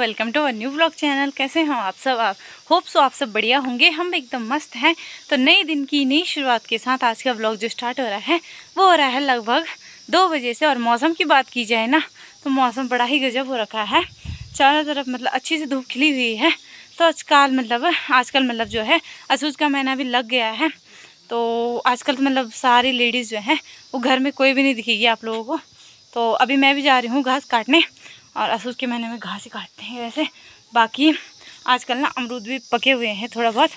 Welcome to a new blog channel. कैसे हैं आप सब? आप होप सो आप सब बढ़िया होंगे। हम एकदम मस्त हैं। तो नए दिन की नई शुरुआत के साथ आज का ब्लॉग जो स्टार्ट हो रहा है, वो हो रहा है लगभग दो बजे से। और मौसम की बात की जाए ना तो मौसम बड़ा ही गजब हो रखा है। चारों तरफ़ मतलब अच्छी से धूप खिली हुई है। तो आजकल मतलब आजकल मतलब जो है असूज का महीना भी लग गया है। तो आजकल तो मतलब सारी लेडीज़ जो हैं, वो घर में कोई भी नहीं दिखेगी आप लोगों को। तो अभी मैं भी जा रही हूँ घास काटने। और असूस के महीने में घास ही काटते हैं वैसे। बाकी आजकल ना अमरूद भी पके हुए हैं थोड़ा बहुत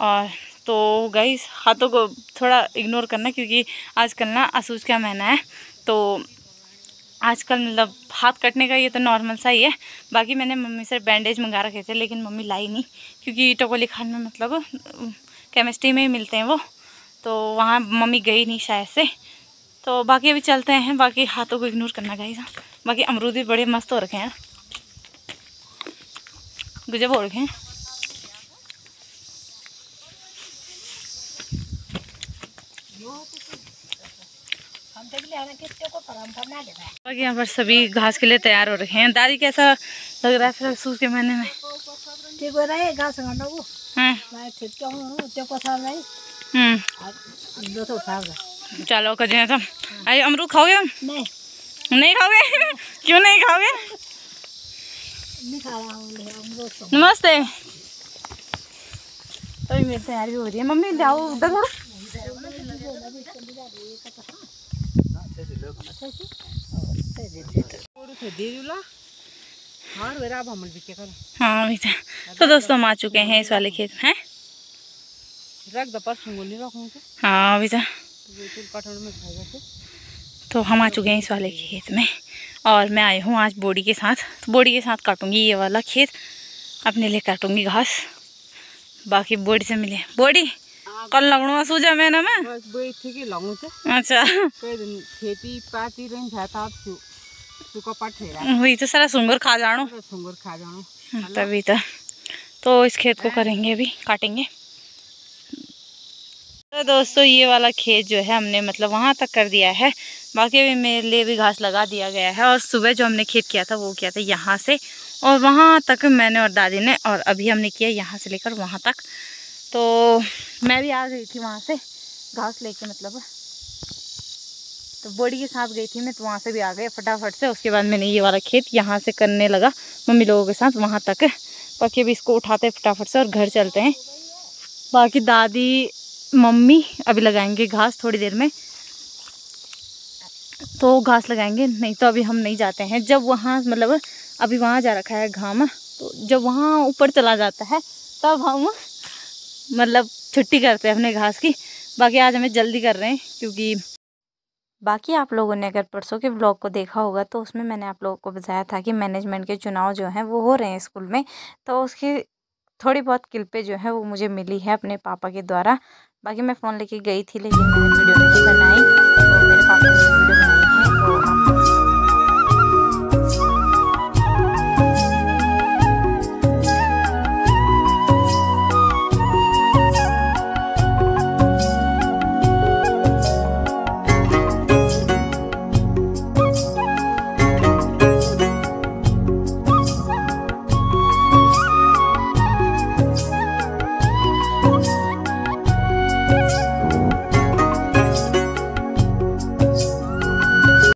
और तो गई हाथों को थोड़ा इग्नोर करना क्योंकि आजकल ना असूस का महीना है। तो आजकल मतलब हाथ कटने का ये तो नॉर्मल सा ही है। बाकी मैंने मम्मी से बैंडेज मंगा रखे थे, लेकिन मम्मी लाई नहीं। क्योंकि टकोली खान में मतलब केमिस्ट्री में ही मिलते हैं वो। तो वहाँ मम्मी गई नहीं शायद से। तो बाकी अभी चलते हैं, बाकी हाथों को इग्नोर करना गाइस बाकी अमरूद भी बड़े मस्त हो रखे हैं। गुजब हो रखे हैं। बाकी यहाँ पर सभी घास के लिए तैयार हो रखे हैं। दादी कैसा लग रहा है फिर सूस के महीने में? ठीक हो रहा है घास वो हूँ। हम्म। चलो कजे तुम अमरूद खाओगे नहीं। नहीं खाओगे? क्यों नहीं खाओगे? नमस्ते। अभी मेरी तैयारी हो रही है। मम्मी जाओ उधर थोड़ा। हाँ हाँ अभी तो तो दोस्तों हम आ चुके हैं इस वाले खेत में। रख दो पर हाँ अभी तो में हम आ चुके हैं इस वाले खेत में और मैं आई हूँ आज बोडी के साथ। तो बोडी के साथ काटूँगी ये वाला खेत अपने लिए काटूँगी घास। बाकी बोडी से मिले। बोडी कल लगणो सूझा मैं लाऊं से अच्छा। खेती पाती रही वही तो सारा सुंगर खा जानो सुंगर खा जाना तभी तो। तो इस खेत को करेंगे अभी काटेंगे। तो दोस्तों, ये वाला खेत जो है हमने मतलब वहाँ तक कर दिया है। बाकी अभी मेरे लिए भी घास लगा दिया गया है और सुबह जो हमने खेत किया था, वो किया था यहाँ से। और वहाँ तक मैंने और दादी ने और अभी हमने किया यहाँ से लेकर वहाँ तक। तो मैं भी आ गई थी वहाँ से घास लेके मतलब। तो बॉडी के साथ गई थी मैं तो वहाँ से भी आ गए फटाफट से। उसके बाद मैंने ये वाला खेत यहाँ से करने लगा, मम्मी लोगों के साथ वहाँ तक। बाकी अभी इसको उठाते फटाफट से और घर चलते हैं। बाकी दादी मम्मी, अभी लगाएँगे घास थोड़ी देर में। तो घास लगाएँगे, नहीं तो अभी हम नहीं जाते हैं। जब वहाँ मतलब अभी वहाँ जा रखा है घाम तो जब वहाँ ऊपर चला जाता है, तब हम मतलब छुट्टी करते हैं अपने घास की। बाकी आज हमें जल्दी कर रहे हैं, क्योंकि बाकी आप लोगों ने अगर परसों के ब्लॉग को देखा होगा तो उसमें मैंने आप लोगों को बताया था कि मैनेजमेंट के चुनाव जो हैं, वो हो रहे हैं स्कूल में। तो उसकी थोड़ी बहुत क्लिपें जो है वो मुझे मिली है अपने पापा के द्वारा। बाकी मैं फ़ोन लेके गई थी, लेकिन मैंने वीडियो नहीं बनाई तो मेरे पापा ने